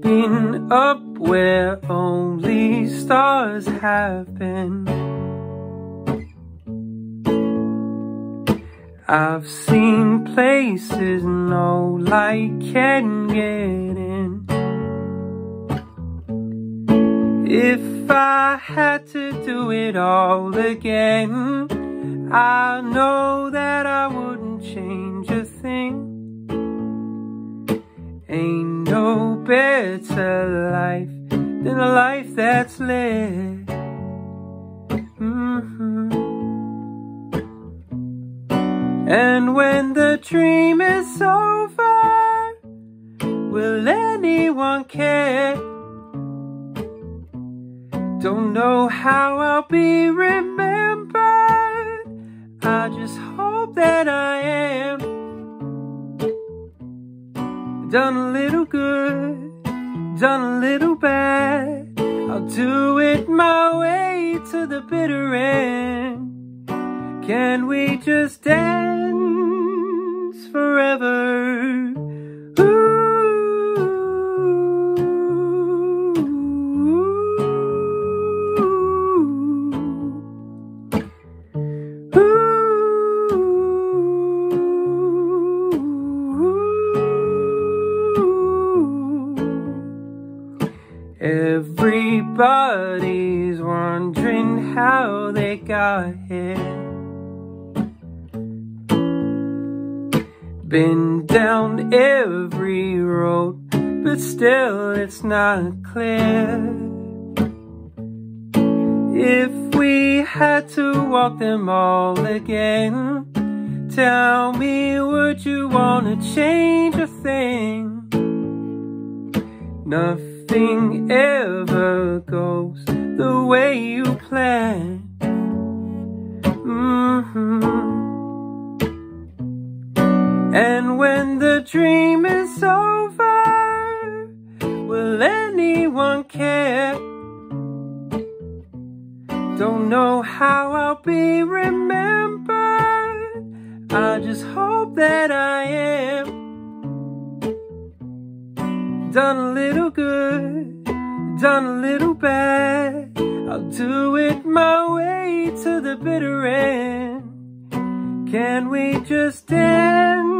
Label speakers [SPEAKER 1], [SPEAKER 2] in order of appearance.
[SPEAKER 1] been up where only stars have been. I've seen places no light can get in. If I had to do it all again, I know that I wouldn't change a thing. Ain't no better life than a life that's lived. Mm-hmm. And when the dream is over, will anyone care? Don't know how I'll be remembered. I just hope that I am. Done a little good, done a little bad. I'll do it my way to the bitter end. Can we just dance forever? Everybody's wondering how they got here. Been down every road, but still it's not clear. If we had to walk them all again, tell me, would you wanna change a thing? Nothing ever goes the way you plan. Mm-hmm. And when the dream is over, will anyone care? Don't know how I'll be remembered. I just hope Done a little good, done a little bad. I'll do it my way to the bitter end. Can we just dance?